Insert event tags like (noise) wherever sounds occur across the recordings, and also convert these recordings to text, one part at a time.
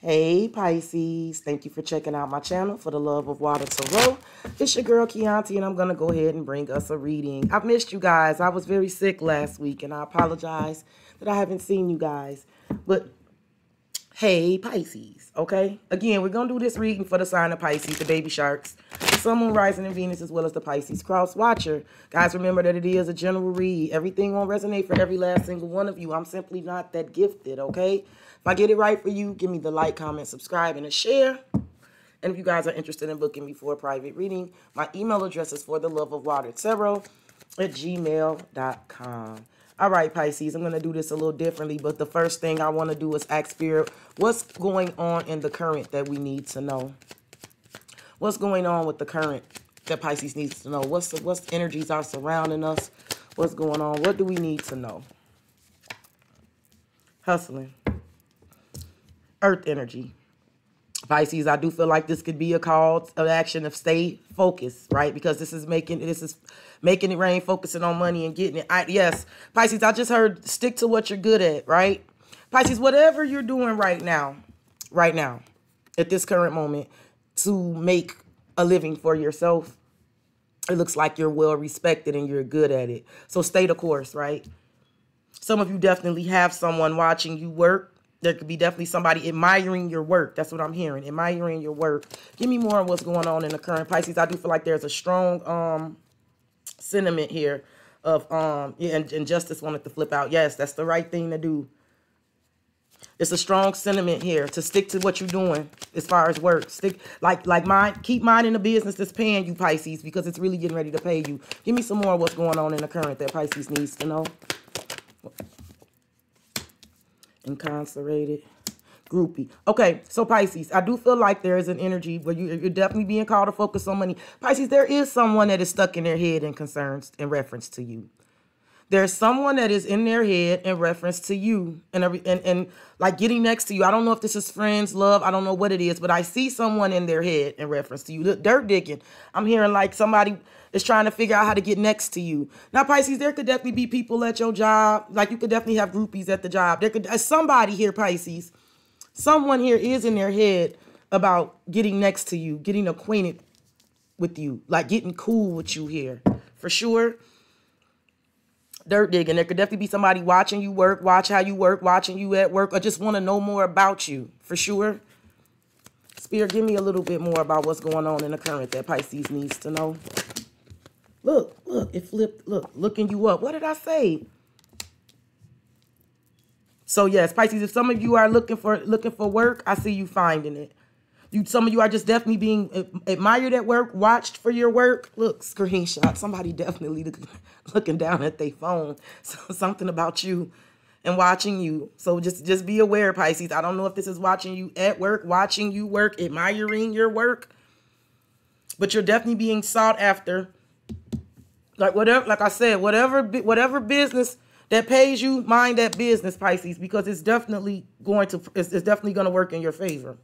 Hey Pisces, thank you for checking out my channel for the love of water tarot. It's your girl Chianti and I'm going to go ahead and bring us a reading. I've missed you guys. I was very sick last week and I apologize that I haven't seen you guys. But hey Pisces, okay? Again, we're going to do this reading for the sign of Pisces, the baby sharks, the sun, moon, rising, and Venus, as well as the Pisces cross watcher. Guys, remember that it is a general read. Everything won't resonate for every last single one of you. I'm simply not that gifted, okay? If I get it right for you, give me the like, comment, subscribe, and a share. And if you guys are interested in booking me for a private reading, my email address is for the love of water tarot at gmail.com. All right, Pisces, I'm going to do this a little differently, but the first thing I want to do is ask Spirit, what's going on in the current that we need to know? What's going on with the current that Pisces needs to know? What's the, what's energies are surrounding us? What's going on? What do we need to know? Hustling. Earth energy. Pisces, I do feel like this could be a call of action of stay focused, right? Because this is making this is making it rain, focusing on money and getting it. I, yes, Pisces, I just heard stick to what you're good at, right? Pisces, whatever you're doing right now, right now, at this current moment, to make a living for yourself, it looks like you're well respected and you're good at it. So stay the course, right? Some of you definitely have someone watching you work there could be definitely somebody admiring your work. That's what I'm hearing. Admiring your work. Give me more on what's going on in the current Pisces. I do feel like there's a strong um sentiment here of um yeah, and, and justice wanted to flip out. Yes, that's the right thing to do. It's a strong sentiment here to stick to what you're doing as far as work. Stick like like mine. Keep mine minding the business that's paying you, Pisces, because it's really getting ready to pay you. Give me some more of what's going on in the current that Pisces needs to know incarcerated groupie. Okay, so Pisces, I do feel like there is an energy where you, you're definitely being called to focus on money. Pisces, there is someone that is stuck in their head and concerns in reference to you. There's someone that is in their head in reference to you and, every, and and like getting next to you. I don't know if this is friends, love. I don't know what it is, but I see someone in their head in reference to you. Look, dirt digging. I'm hearing like somebody is trying to figure out how to get next to you. Now, Pisces, there could definitely be people at your job. Like you could definitely have groupies at the job. There could uh, somebody here, Pisces. Someone here is in their head about getting next to you, getting acquainted with you, like getting cool with you here, for sure dirt digging. There could definitely be somebody watching you work, watch how you work, watching you at work, or just want to know more about you for sure. Spirit, give me a little bit more about what's going on in the current that Pisces needs to know. Look, look, it flipped. Look, looking you up. What did I say? So yes, Pisces, if some of you are looking for looking for work, I see you finding it. You, some of you are just definitely being admired at work, watched for your work. Look, screenshot. Somebody (laughs) definitely looking down at their phone. So, something about you and watching you. So just just be aware, Pisces. I don't know if this is watching you at work, watching you work, admiring your work, but you're definitely being sought after. Like whatever, like I said, whatever whatever business that pays you, mind that business, Pisces, because it's definitely going to it's, it's definitely going to work in your favor.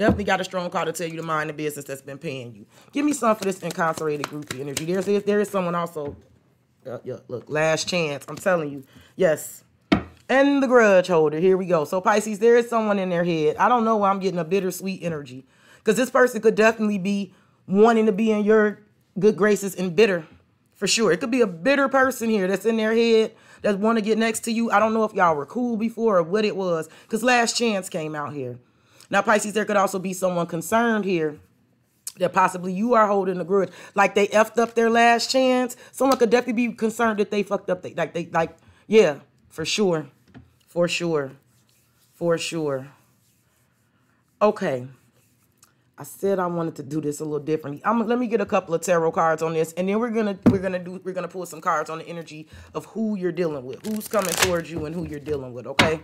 Definitely got a strong call to tell you to mind the business that's been paying you. Give me some for this incarcerated groupie energy. There's there is someone also. Uh, yeah, look, last chance. I'm telling you. Yes. And the grudge holder. Here we go. So Pisces, there is someone in their head. I don't know why I'm getting a bittersweet energy. Because this person could definitely be wanting to be in your good graces and bitter. For sure. It could be a bitter person here that's in their head that want to get next to you. I don't know if y'all were cool before or what it was. Because last chance came out here. Now, Pisces, there could also be someone concerned here that possibly you are holding a grudge. Like they effed up their last chance. Someone could definitely be concerned that they fucked up. They, like, they, like, yeah, for sure. For sure. For sure. Okay. I said I wanted to do this a little differently. I'm let me get a couple of tarot cards on this, and then we're gonna we're gonna do we're gonna pull some cards on the energy of who you're dealing with, who's coming towards you, and who you're dealing with. Okay.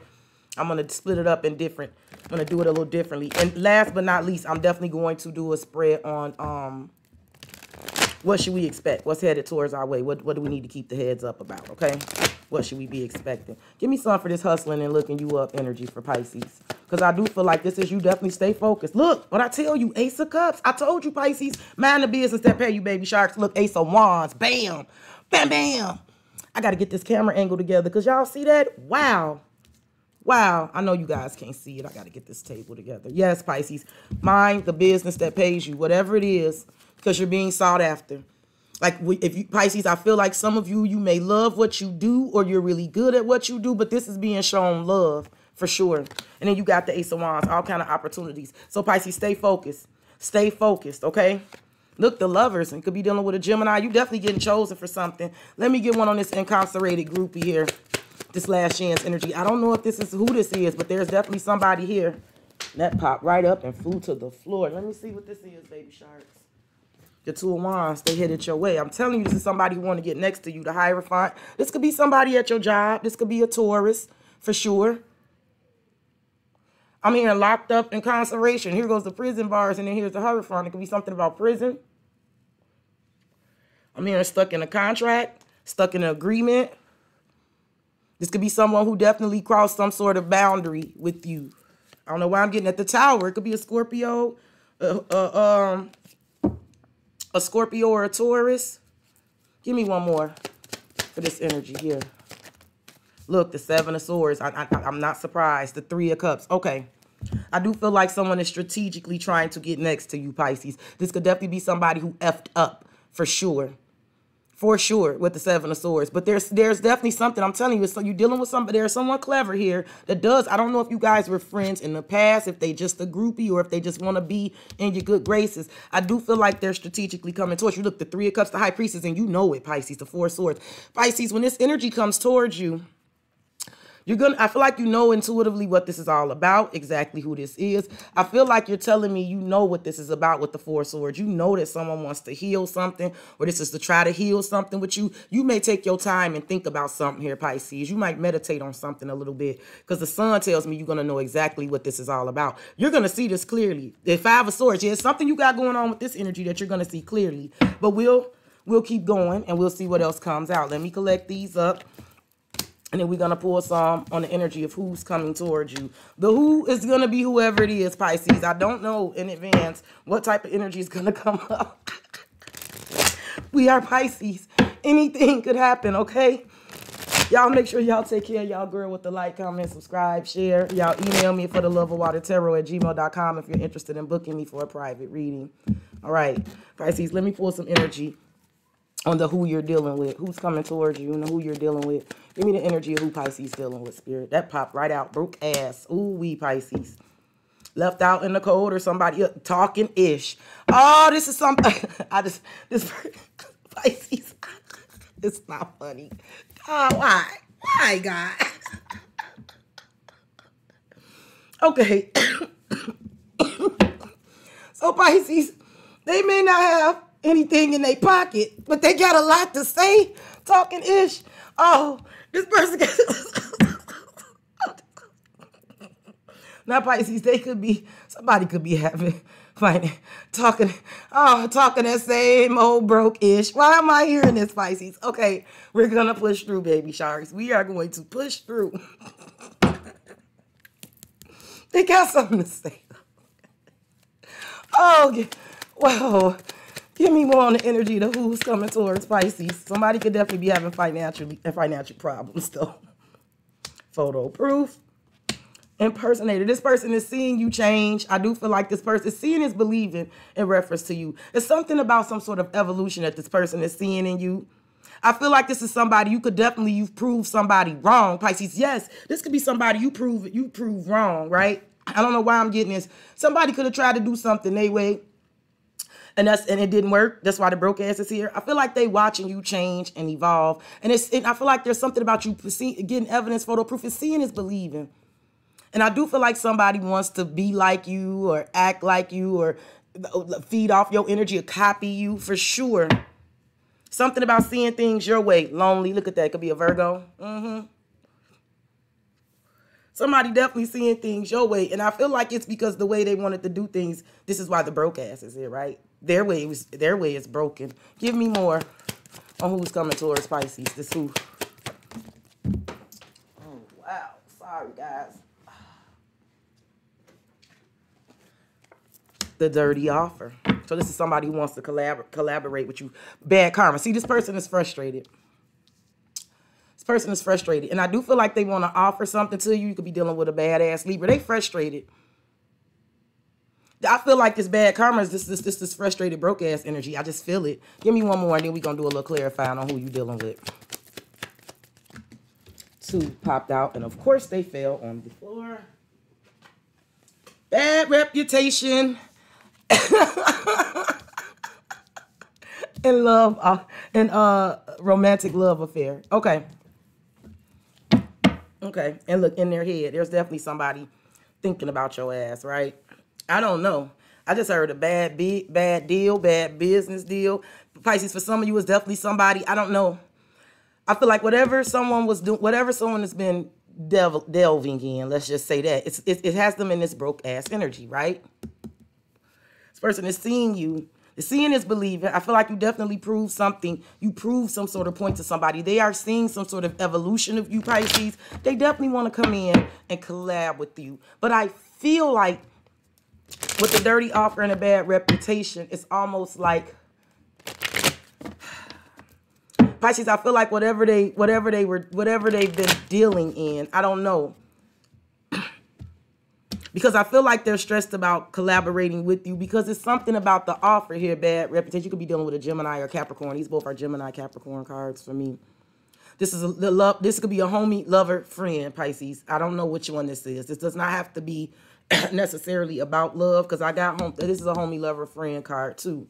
I'm going to split it up in different. I'm going to do it a little differently. And last but not least, I'm definitely going to do a spread on um what should we expect? What's headed towards our way? What, what do we need to keep the heads up about, okay? What should we be expecting? Give me some for this hustling and looking you up energy for Pisces. Because I do feel like this is you definitely stay focused. Look, what I tell you, Ace of Cups. I told you, Pisces, mind the business that pay you, baby sharks. Look, Ace of Wands. Bam. Bam, bam. I got to get this camera angle together because y'all see that? Wow. Wow, I know you guys can't see it. I got to get this table together. Yes, Pisces, mind the business that pays you, whatever it is, because you're being sought after. Like if you Pisces, I feel like some of you you may love what you do or you're really good at what you do, but this is being shown love for sure. And then you got the Ace of Wands, all kind of opportunities. So Pisces, stay focused. Stay focused, okay? Look, the lovers, and could be dealing with a Gemini. You definitely getting chosen for something. Let me get one on this incarcerated groupie here. This last chance energy. I don't know if this is who this is, but there's definitely somebody here. That popped right up and flew to the floor. Let me see what this is, baby sharks. The two of wands, they headed your way. I'm telling you, this is somebody who want to get next to you, the Hierophant. This could be somebody at your job. This could be a Taurus, for sure. I'm here locked up in incarceration. Here goes the prison bars, and then here's the Hierophant. It could be something about prison. I'm here stuck in a contract, stuck in an agreement. This could be someone who definitely crossed some sort of boundary with you. I don't know why I'm getting at the tower. It could be a Scorpio, uh, uh, um, a Scorpio or a Taurus. Give me one more for this energy here. Look, the Seven of Swords. I, I, I'm not surprised. The Three of Cups. Okay. I do feel like someone is strategically trying to get next to you, Pisces. This could definitely be somebody who effed up for sure. For sure with the Seven of Swords. But there's there's definitely something. I'm telling you, so you're dealing with somebody. There's someone clever here that does. I don't know if you guys were friends in the past, if they just a groupie, or if they just want to be in your good graces. I do feel like they're strategically coming towards you. Look, the Three of Cups, the High Priestess, and you know it, Pisces, the Four Swords. Pisces, when this energy comes towards you, you're gonna, I feel like you know intuitively what this is all about, exactly who this is. I feel like you're telling me you know what this is about with the Four Swords. You know that someone wants to heal something, or this is to try to heal something with you. You may take your time and think about something here, Pisces. You might meditate on something a little bit, because the sun tells me you're gonna know exactly what this is all about. You're gonna see this clearly. The Five of Swords, yeah, something you got going on with this energy that you're gonna see clearly. But we'll we'll keep going and we'll see what else comes out. Let me collect these up. And then we're going to pull some on the energy of who's coming towards you. The who is going to be whoever it is, Pisces. I don't know in advance what type of energy is going (laughs) to come up. we are Pisces. Anything could happen, okay? Y'all make sure y'all take care of y'all girl with the like, comment, subscribe, share. Y'all email me for the love of water tarot at gmail.com if you're interested in booking me for a private reading. All right, Pisces, let me pull some energy on the who you're dealing with, who's coming towards you, and who you're dealing with. Give me the energy of who Pisces dealing with, spirit. That popped right out. Broke ass. Ooh, we Pisces. Left out in the cold or somebody talking ish. Oh, this is something. (laughs) I just, this (laughs) Pisces. (laughs) it's not funny. God, why? Why, God? okay. (coughs) so, Pisces, they may not have anything in their pocket, but they got a lot to say, talking ish. Oh, this person gets. now, Pisces, they could be, somebody could be having, like, talking, oh, talking that same old broke ish. Why am I hearing this, Pisces? Okay, we're to push through, baby sharks. We are going to push through. they got something to say. Oh, wow. Give me more on the energy to who's coming towards Pisces. Somebody could definitely be having financially financial problems though. Photo proof. Impersonator. This person is seeing you change. I do feel like this person is seeing is believing in reference to you. It's something about some sort of evolution that this person is seeing in you. I feel like this is somebody you could definitely you've proved somebody wrong. Pisces, yes, this could be somebody you prove you prove wrong, right? I don't know why I'm getting this. Somebody could have tried to do something they way and that's and it didn't work. That's why the broke ass is here. I feel like they watching you change and evolve, and it's. And I feel like there's something about you getting evidence, photo proof. Is seeing is believing, and I do feel like somebody wants to be like you or act like you or feed off your energy or copy you for sure. Something about seeing things your way. Lonely. Look at that. Could be a Virgo. Mm-hmm. Somebody definitely seeing things your way. And I feel like it's because the way they wanted to do things, this is why the broke ass is here, right? Their way was their way is broken. Give me more on who's coming towards Pisces. This who. Oh wow. Sorry guys. The dirty offer. So this is somebody who wants to collaborate collaborate with you. Bad karma. See, this person is frustrated This person is frustrated. And I do feel like they want to offer something to you. You could be dealing with a badass Libra. They frustrated. I feel like this bad karma is this this this, this frustrated broke ass energy. I just feel it. Give me one more and then we're gonna do a little clarifying on who you dealing with. Two popped out, and of course they fell on the floor. Bad reputation. (laughs) and love uh, and uh romantic love affair. Okay. Okay. And look in their head, there's definitely somebody thinking about your ass, right? I don't know. I just heard a bad be- bad deal, bad business deal. Pisces, for some of you, is definitely somebody. I don't know. I feel like whatever someone was doing, whatever someone has been delv- delving in, let's just say that it's, it, it has them in this broke ass energy, right? This person is seeing you. The seeing is believing. I feel like you definitely prove something. You prove some sort of point to somebody. They are seeing some sort of evolution of you, Pisces. They definitely want to come in and collab with you. But I feel like with the dirty offer and a bad reputation, it's almost like Pisces, I feel like whatever they whatever they were whatever they've been dealing in, I don't know. (clears throat) because I feel like they're stressed about collaborating with you because it's something about the offer here, bad reputation. You could be dealing with a Gemini or Capricorn. These both are Gemini Capricorn cards for me. This is a the love. This could be a homie, lover, friend, Pisces. I don't know which one this is. This does not have to be (coughs) necessarily about love because I got home. This is a homie, lover, friend card too.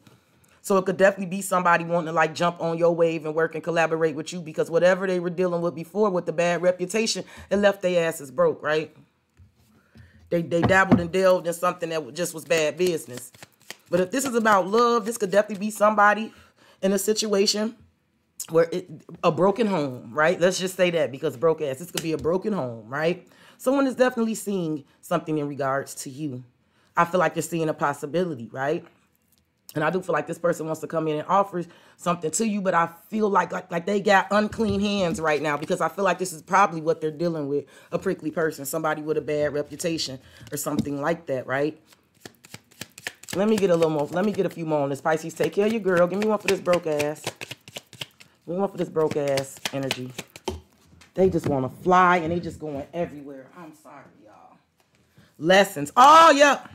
So it could definitely be somebody wanting to like jump on your wave and work and collaborate with you because whatever they were dealing with before with the bad reputation, it left their asses broke, right? They they dabbled and delved in something that just was bad business. But if this is about love, this could definitely be somebody in a situation where it a broken home, right? Let's just say that because broke ass. This could be a broken home, right? Someone is definitely seeing something in regards to you. I feel like you're seeing a possibility, right? And I do feel like this person wants to come in and offer something to you, but I feel like, like like they got unclean hands right now because I feel like this is probably what they're dealing with. A prickly person, somebody with a bad reputation or something like that, right? Let me get a little more. Let me get a few more on this. Pisces, take care of your girl. Give me one for this broke ass. Give me one for this broke ass energy. They just want to fly and they just going everywhere. I'm sorry, y'all. Lessons. Oh, yeah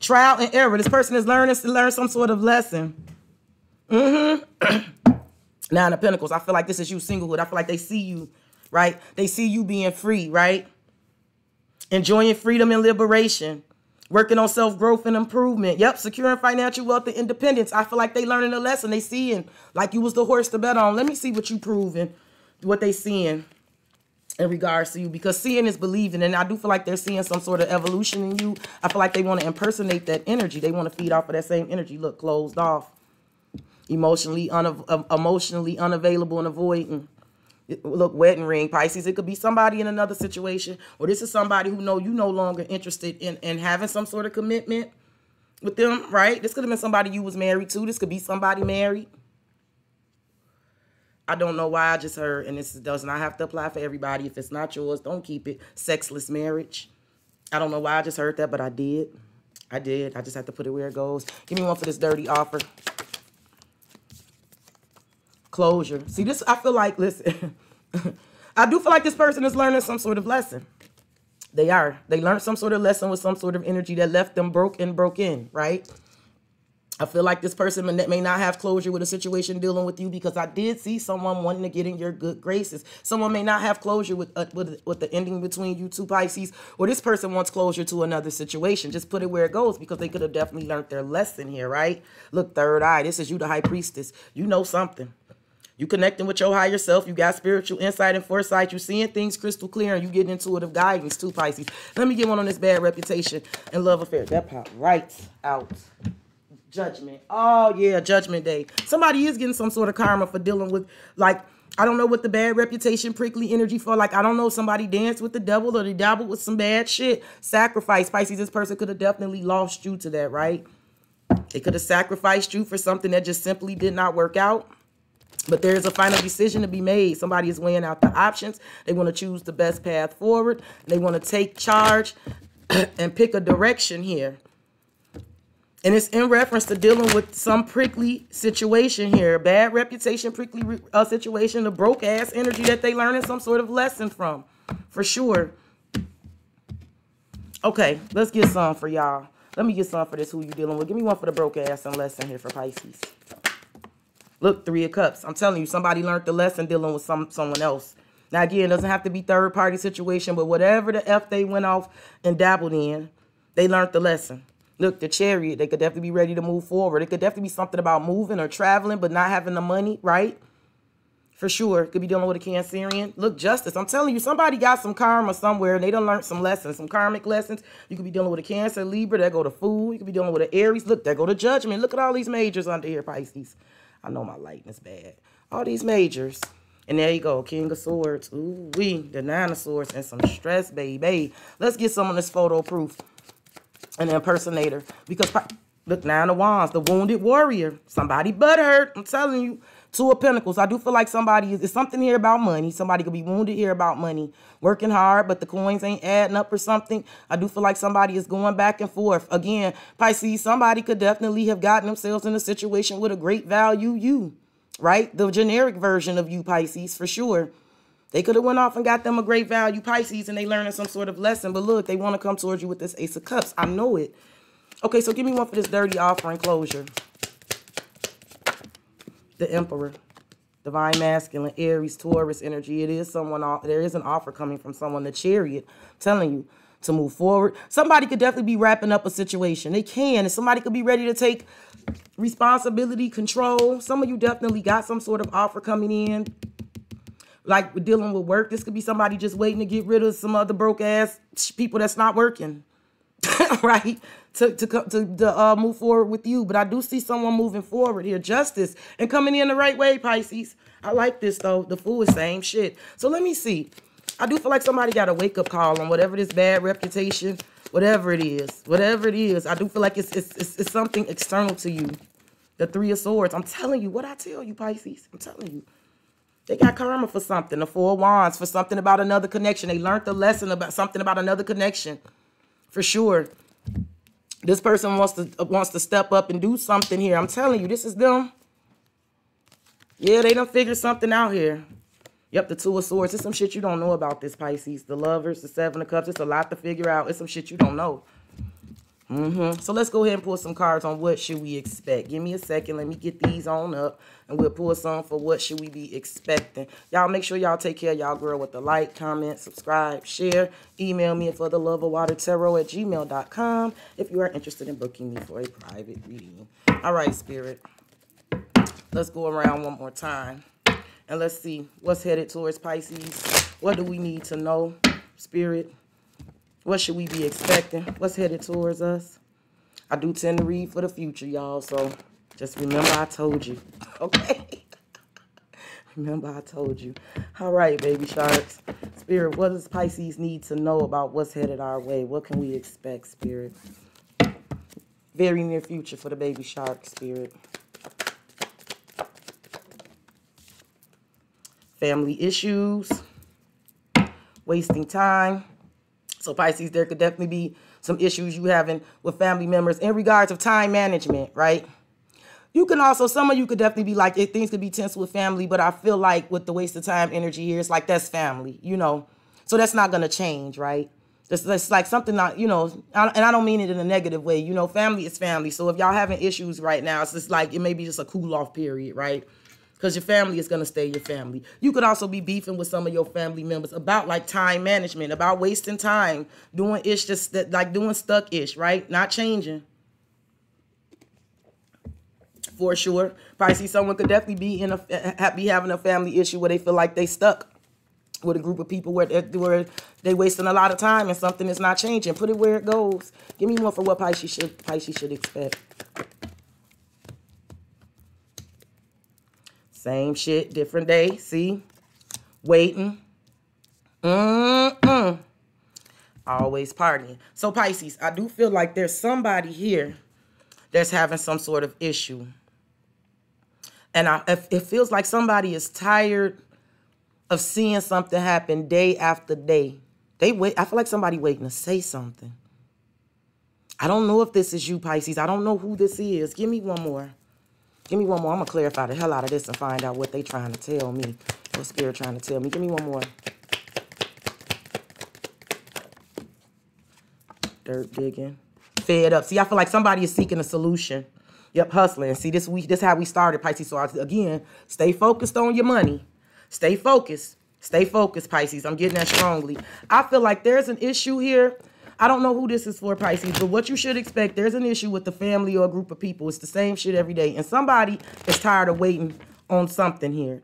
trial and error. This person is learning to learn some sort of lesson. Mm-hmm. (clears throat) Nine of Pentacles. I feel like this is you singlehood. I feel like they see you, right? They see you being free, right? Enjoying freedom and liberation. Working on self-growth and improvement. Yep, securing financial wealth and independence. I feel like they learning a lesson. They seeing like you was the horse to bet on. Let me see what you proving, what they seeing in regards to you because seeing is believing and i do feel like they're seeing some sort of evolution in you. I feel like they want to impersonate that energy. They want to feed off of that same energy. Look closed off. Emotionally un uh, emotionally unavailable and avoiding. Look wedding ring pisces it could be somebody in another situation or this is somebody who know you no longer interested in in having some sort of commitment with them right? This could have been somebody you was married to. This could be somebody married I don't know why I just heard, and this does not have to apply for everybody. If it's not yours, don't keep it. Sexless marriage. I don't know why I just heard that, but I did. I did. I just have to put it where it goes. Give me one for this dirty offer. Closure. See, this, I feel like, listen, (laughs) I do feel like this person is learning some sort of lesson. They are. They learned some sort of lesson with some sort of energy that left them broke and broke in, right? I feel like this person may not have closure with a situation dealing with you because I did see someone wanting to get in your good graces. Someone may not have closure with uh, with, with the ending between you two Pisces, or this person wants closure to another situation. Just put it where it goes because they could have definitely learned their lesson here, right? Look, third eye. This is you, the high priestess. You know something. You connecting with your higher self. You got spiritual insight and foresight. You seeing things crystal clear, and you getting intuitive guidance too, Pisces. Let me get one on this bad reputation and love affair. That pop right out. Judgment. Oh yeah, Judgment Day. Somebody is getting some sort of karma for dealing with like I don't know what the bad reputation, prickly energy for. Like I don't know, somebody danced with the devil or they dabbled with some bad shit. Sacrifice, Pisces. This person could have definitely lost you to that, right? They could have sacrificed you for something that just simply did not work out. But there's a final decision to be made. Somebody is weighing out the options. They want to choose the best path forward. They want to take charge (clears throat) and pick a direction here. And it's in reference to dealing with some prickly situation here. Bad reputation, prickly uh, situation, the broke ass energy that they learning some sort of lesson from. For sure. Okay, let's get some for y'all. Let me get some for this who you dealing with. Give me one for the broke ass and lesson here for Pisces. Look, three of cups. I'm telling you, somebody learned the lesson dealing with some someone else. Now, again, it doesn't have to be third party situation, but whatever the F they went off and dabbled in, they learned the lesson. Look, the chariot, they could definitely be ready to move forward. It could definitely be something about moving or traveling, but not having the money, right? For sure. Could be dealing with a Cancerian. Look, justice. I'm telling you, somebody got some karma somewhere and they done learned some lessons, some karmic lessons. You could be dealing with a Cancer, Libra, that go to food. You could be dealing with an Aries. Look, that go to judgment. Look at all these majors under here, Pisces. I know my lighting is bad. All these majors. And there you go, King of Swords. Ooh, we, the Nine of Swords, and some stress, baby. Let's get some of this photo proof. An impersonator. Because, look, Nine of Wands, the Wounded Warrior. Somebody butthurt. I'm telling you. Two of Pentacles. I do feel like somebody is, is something here about money. Somebody could be wounded here about money. Working hard, but the coins ain't adding up or something. I do feel like somebody is going back and forth. Again, Pisces, somebody could definitely have gotten themselves in a situation with a great value you right? The generic version of you Pisces, for sure. They could have went off and got them a great value Pisces and they learning some sort of lesson. But look, they want to come towards you with this Ace of Cups. I know it. Okay, so give me one for this dirty offering closure. The Emperor. Divine Masculine, Aries, Taurus energy. It is someone, there is an offer coming from someone, the Chariot, telling you to move forward. Somebody could definitely be wrapping up a situation. They can. And somebody could be ready to take responsibility, control. Some of you definitely got some sort of offer coming in. Like we're dealing with work. This could be somebody just waiting to get rid of some other broke ass people that's not working. (laughs) right? To to to, to uh, move forward with you. But I do see someone moving forward here. Justice and coming in the right way, Pisces. I like this though. The fool is same shit. So let me see. I do feel like somebody got a wake up call on whatever this bad reputation, whatever it is, whatever it is. I do feel like it's it's it's, it's something external to you. The three of swords. I'm telling you what I tell you, Pisces. I'm telling you. They got karma for something. The four wands for something about another connection. They learned the lesson about something about another connection. For sure. This person wants to uh, wants to step up and do something here. I'm telling you, this is them. Yeah, they done figured something out here. Yep, the Two of Swords. It's some shit you don't know about this, Pisces. The Lovers, the Seven of Cups. It's a lot to figure out. It's some shit you don't know. Mm-hmm. So let's go ahead and pull some cards on what should we expect. Give me a second. Let me get these on up. And we'll pull some for what should we be expecting. Y'all make sure y'all take care of y'all girl with the like, comment, subscribe, share. Email me for the love of water tarot at gmail.com if you are interested in booking me for a private reading. All right, Spirit. Let's go around one more time. And let's see what's headed towards Pisces. What do we need to know, Spirit? What should we be expecting? What's headed towards us? I do tend to read for the future, y'all. So just remember I told you. (laughs) Okay? (laughs) remember I told you. All right, baby sharks. Spirit, what does Pisces need to know about what's headed our way? What can we expect, Spirit? Very near future for the baby shark, Spirit. family issues, wasting time. So Pisces, there could definitely be some issues you having with family members in regards of time management, right? You can also, some of you could definitely be like, things could be tense with family, but I feel like with the waste of time energy here, it's like that's family, you know? So that's not going to change, right? It's like something not, you know, and I don't mean it in a negative way. You know, family is family. So if y'all having issues right now, it's just like, it may be just a cool off period, right? Because your family is going to stay your family. You could also be beefing with some of your family members about like time management, about wasting time, doing ish just that, like doing stuck ish, right? Not changing. For sure. See someone could definitely be in a be having a family issue where they feel like they stuck with a group of people where they're, where they wasting a lot of time and something is not changing. Put it where it goes. Give me one for what Pisces should Pisces should expect. Same shit, different day. See? Waiting. Mm-mm. Always partying. So Pisces, I do feel like there's somebody here that's having some sort of issue. And I, it feels like somebody is tired of seeing something happen day after day. They wait. I feel like somebody waiting to say something. I don't know if this is you, Pisces. I don't know who this is. Give me one more. Give me one more. I'm going to clarify the hell out of this and find out what they trying to tell me. What spirit trying to tell me. Give me one more. Dirt digging. Fed up. See, I feel like somebody is seeking a solution. Yep, hustling. See, this week, this how we started, Pisces. So I, again, stay focused on your money. Stay focused. Stay focused, Pisces. I'm getting that strongly. I feel like there's an issue here. I don't know who this is for, Pisces, but what you should expect, there's an issue with the family or a group of people. It's the same shit every day. And somebody is tired of waiting on something here.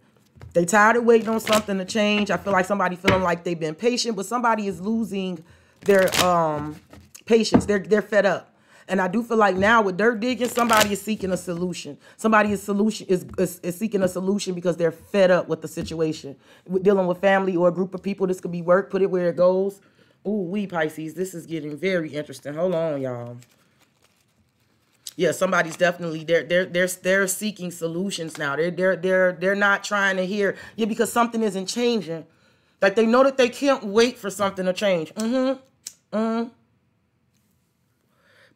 They tired of waiting on something to change. I feel like somebody feeling like they've been patient, but somebody is losing their um patience. They're they're fed up. And I do feel like now with dirt digging, somebody is seeking a solution. Somebody is solution is, is, is seeking a solution because they're fed up with the situation. With dealing with family or a group of people, this could be work. Put it where it goes. Ooh, we Pisces, this is getting very interesting. Hold on, y'all. Yeah, somebody's definitely they're they're they're they're seeking solutions now. They're they're they're they're not trying to hear yeah because something isn't changing. Like they know that they can't wait for something to change. Mm-hmm. Mm-hmm.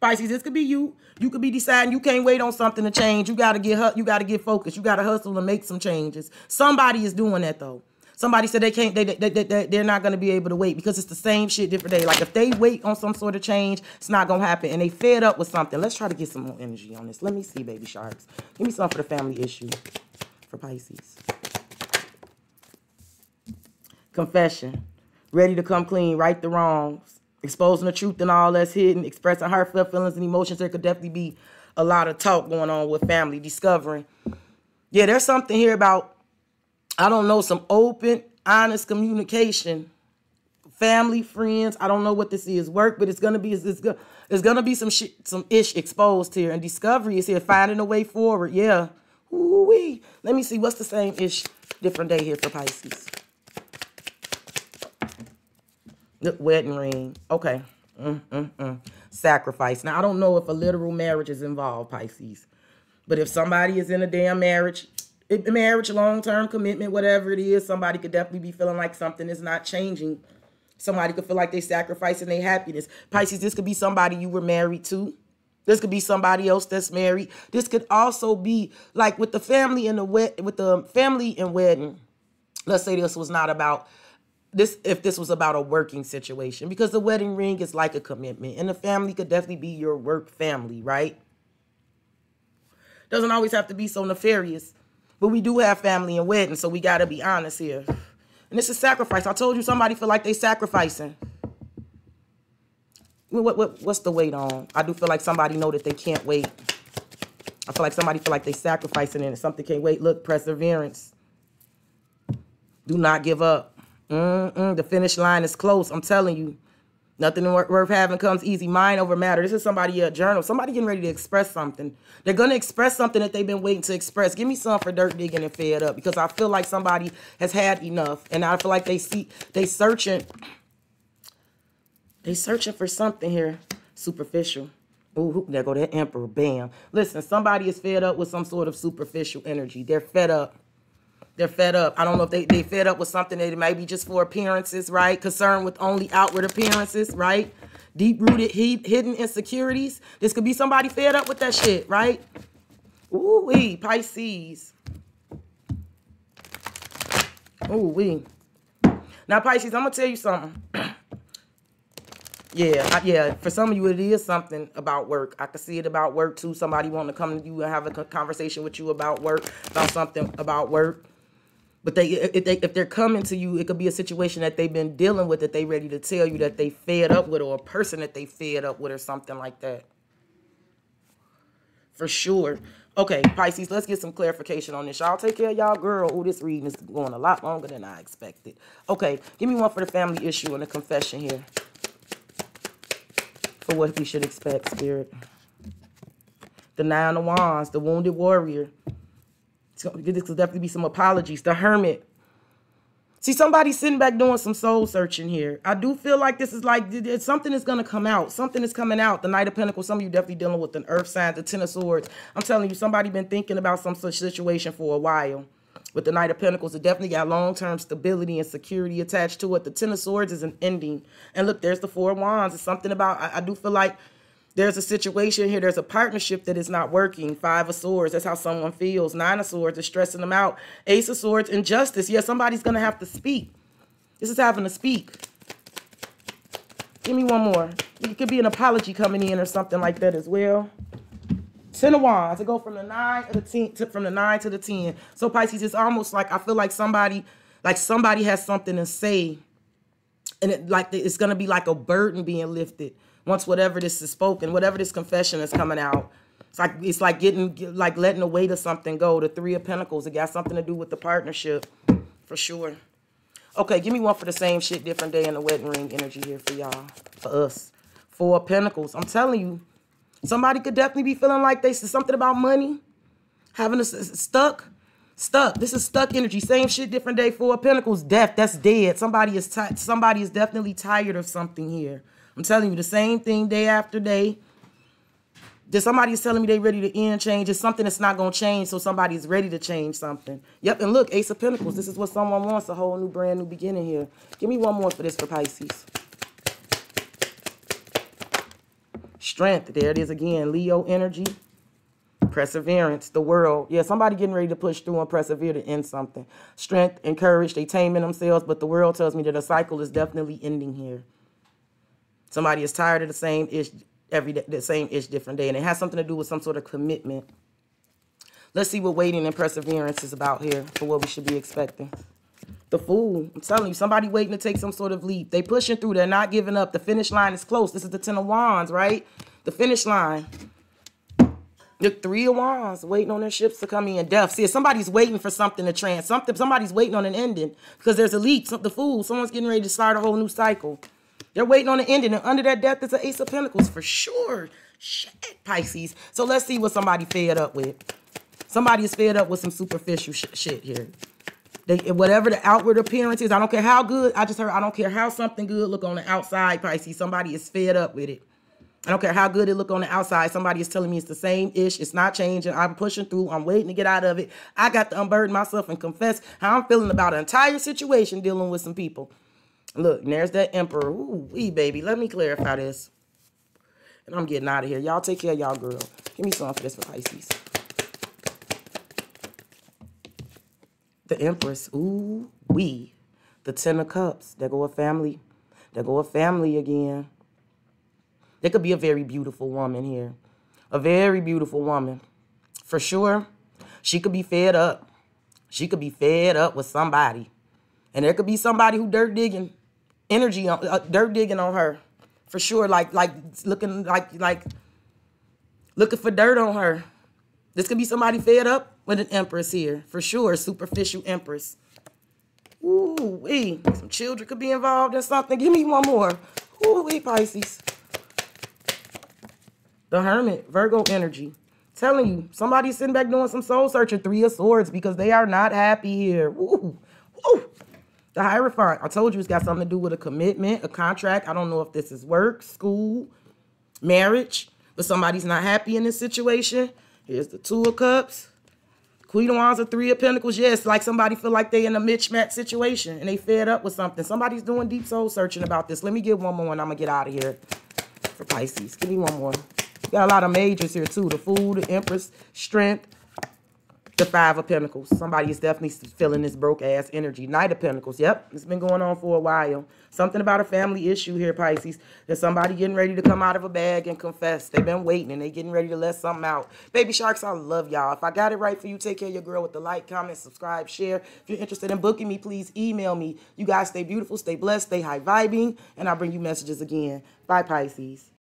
Pisces, this could be you. You could be deciding you can't wait on something to change. You gotta get you gotta get focused. You gotta hustle and make some changes. Somebody is doing that though. Somebody said they can't, they, they, they, they're not going to be able to wait because it's the same shit different day. Like if they wait on some sort of change, it's not going to happen. And they fed up with something. Let's try to get some more energy on this. Let me see, baby sharks. Give me some for the family issue for Pisces. Confession. Ready to come clean, right the wrongs, exposing the truth and all that's hidden, expressing heartfelt feelings and emotions. There could definitely be a lot of talk going on with family, discovering. Yeah, there's something here about I don't know, some open, honest communication. Family, friends, I don't know what this is. Work, but it's gonna be it's, it's, it's gonna be some shit, some ish exposed here. And discovery is here, finding a way forward. Yeah. Ooh wee. Let me see what's the same ish different day here for Pisces. The wedding ring. Okay. Mm, mm, mm. Sacrifice. Now I don't know if a literal marriage is involved, Pisces. But if somebody is in a damn marriage, marriage, long term commitment, whatever it is, somebody could definitely be feeling like something is not changing. Somebody could feel like they're sacrificing their happiness. Pisces, this could be somebody you were married to. This could be somebody else that's married. This could also be like with the family and the wed with the family and wedding. Let's say this was not about this if this was about a working situation because the wedding ring is like a commitment and the family could definitely be your work family, right? Doesn't always have to be so nefarious. But we do have family and weddings, so we got to be honest here. And this is sacrifice. I told you somebody feel like they sacrificing. What, what, what's the weight on? I do feel like somebody know that they can't wait. I feel like somebody feel like they sacrificing and something can't wait. Look, perseverance. Do not give up. Mm -mm, the finish line is close. I'm telling you. Nothing worth having comes easy. Mind over matter. This is somebody a journal. Somebody getting ready to express something. They're gonna express something that they've been waiting to express. Give me some for dirt digging and fed up because I feel like somebody has had enough, and I feel like they see they searching. They searching for something here, superficial. Ooh, there go that emperor. Bam. Listen, somebody is fed up with some sort of superficial energy. They're fed up. They're fed up. I don't know if they, they fed up with something that it might be just for appearances, right? Concerned with only outward appearances, right? Deep-rooted hidden insecurities. This could be somebody fed up with that shit, right? Ooh-wee, Pisces. Ooh-wee. Now, Pisces, I'm to tell you something. (clears throat) yeah, I, yeah. For some of you, it is something about work. I can see it about work, too. Somebody wanting to come to you and have a conversation with you about work, about something about work. But they if they if they're coming to you, it could be a situation that they've been dealing with that they ready to tell you that they fed up with, or a person that they fed up with, or something like that. For sure. Okay, Pisces, let's get some clarification on this. Y'all take care of y'all girl. Oh, this reading is going a lot longer than I expected. Okay, give me one for the family issue and the confession here. For what we should expect, Spirit. The Nine of Wands, the Wounded Warrior. This could definitely be some apologies. The Hermit. See, somebody sitting back doing some soul searching here. I do feel like this is like something is going to come out. Something is coming out. The Knight of Pentacles, some of you definitely dealing with an Earth sign, the Ten of Swords. I'm telling you, somebody been thinking about some such situation for a while. With the Knight of Pentacles, it definitely got long-term stability and security attached to it. The Ten of Swords is an ending. And look, there's the Four of Wands. It's something about, I, I do feel like There's a situation here. There's a partnership that is not working. Five of Swords. That's how someone feels. Nine of Swords is stressing them out. Ace of Swords, injustice. Yeah, somebody's going to have to speak. This is having to speak. Give me one more. It could be an apology coming in or something like that as well. Ten of Wands. To go from the nine to the ten, to, from the nine to the ten. So Pisces, it's almost like I feel like somebody, like somebody has something to say, and it like it's gonna be like a burden being lifted once whatever this is spoken, whatever this confession is coming out. It's like it's like getting like letting the weight of something go. The Three of Pentacles. It got something to do with the partnership, for sure. Okay, give me one for the same shit, different day in the wedding ring energy here for y'all, for us. Four of Pentacles. I'm telling you, somebody could definitely be feeling like they said something about money, having a stuck, stuck. This is stuck energy. Same shit, different day. Four of Pentacles. Death. That's dead. Somebody is somebody is definitely tired of something here. I'm telling you the same thing day after day. There's somebody is telling me they ready to end change. It's something that's not going to change, so somebody's ready to change something. Yep, and look, Ace of Pentacles. This is what someone wants, a whole new, brand new beginning here. Give me one more for this for Pisces. Strength. There it is again. Leo energy. Perseverance. The world. Yeah, somebody getting ready to push through and persevere to end something. Strength and courage. They taming themselves, but the world tells me that a cycle is definitely ending here. Somebody is tired of the same ish every day, the same ish different day. And it has something to do with some sort of commitment. Let's see what waiting and perseverance is about here for what we should be expecting. The fool. I'm telling you, somebody waiting to take some sort of leap. They pushing through. They're not giving up. The finish line is close. This is the Ten of Wands, right? The finish line. The Three of Wands waiting on their ships to come in. Death. See, if somebody's waiting for something to trans. Something. Somebody's waiting on an ending because there's a leap. The fool. Someone's getting ready to start a whole new cycle. They're waiting on the ending, and under that death is an Ace of Pentacles for sure. Shit, Pisces. So let's see what somebody fed up with. Somebody is fed up with some superficial sh shit here. They, whatever the outward appearance is, I don't care how good. I just heard, I don't care how something good look on the outside, Pisces. Somebody is fed up with it. I don't care how good it look on the outside. Somebody is telling me it's the same ish. It's not changing. I'm pushing through. I'm waiting to get out of it. I got to unburden myself and confess how I'm feeling about an entire situation dealing with some people. Look, there's that emperor. Ooh, wee, baby. Let me clarify this. And I'm getting out of here. Y'all take care of y'all girl. Give me some for this for Pisces. The Empress. Ooh, we. The Ten of Cups. There go a family. There go a family again. There could be a very beautiful woman here. A very beautiful woman. For sure. She could be fed up. She could be fed up with somebody. And there could be somebody who dirt digging energy on uh, dirt digging on her for sure like like looking like like looking for dirt on her this could be somebody fed up with an empress here for sure superficial empress Ooh, wee. Some children could be involved in something. Give me one more. Ooh, wee, Pisces. The Hermit, Virgo energy. Telling you, somebody's sitting back doing some soul searching. Three of Swords because they are not happy here. Ooh, ooh. The Hierophant, I told you it's got something to do with a commitment, a contract. I don't know if this is work, school, marriage, but somebody's not happy in this situation. Here's the Two of Cups. Queen of Wands, a Three of Pentacles. Yes, like somebody feel like they in a mismatch situation and they fed up with something. Somebody's doing deep soul searching about this. Let me get one more and I'm going to get out of here for Pisces. Give me one more. Got a lot of majors here too. The Fool, the Empress, Strength, the Five of Pentacles. Somebody is definitely feeling this broke ass energy. Knight of Pentacles. Yep, it's been going on for a while. Something about a family issue here, Pisces. There's somebody getting ready to come out of a bag and confess. They've been waiting and they're getting ready to let something out. Baby Sharks, I love y'all. If I got it right for you, take care of your girl with the like, comment, subscribe, share. If you're interested in booking me, please email me. You guys stay beautiful, stay blessed, stay high vibing, and I'll bring you messages again. Bye, Pisces.